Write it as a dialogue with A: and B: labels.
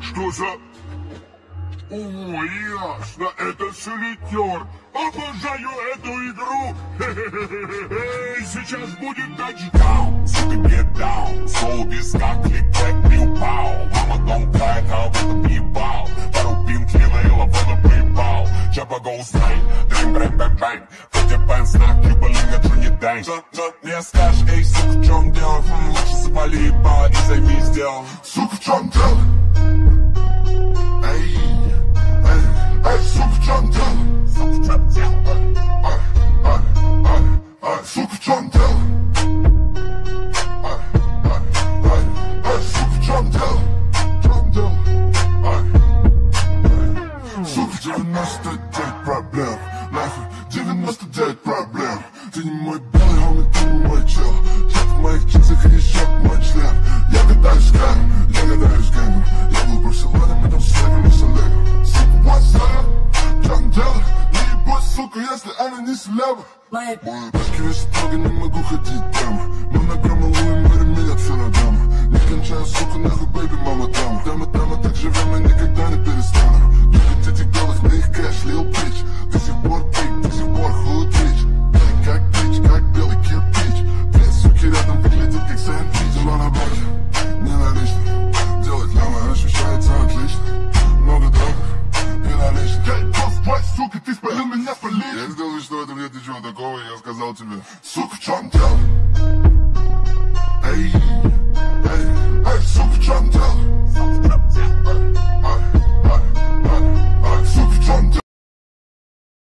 A: Что за... О, ясно, это солитер. Обожаю эту игру. Сейчас будет тачдаун.
B: Сука, get down, сол виска, клик, клик, пил, пау goes bang, bang, bang, bang, bang Wtedy pan znak, jubalinga, drunie Nie skacz, ej, suk w czym dał hmm, Лучше i zajmij z
A: dał Suk w czym Ej, ej, ej, suk w czym dał Suk w czym Ej, ej, ej, ej, suk w czym dał Suk проблем Нафиг, девять проблем Ты не мой белый, а он ты не мой чел Чат в моих чипсах и еще мой член Я катаюсь гангом, я катаюсь гангом Я был в профессионален, мы там с легом и с легом Сука, what's up? Джан Джеллах Не ебать, сука, если она не слева Мои пачки весят много, не могу ходить там. Мы на грамм что в этом нет ничего такого, я сказал тебе,
B: сука, в чем дело?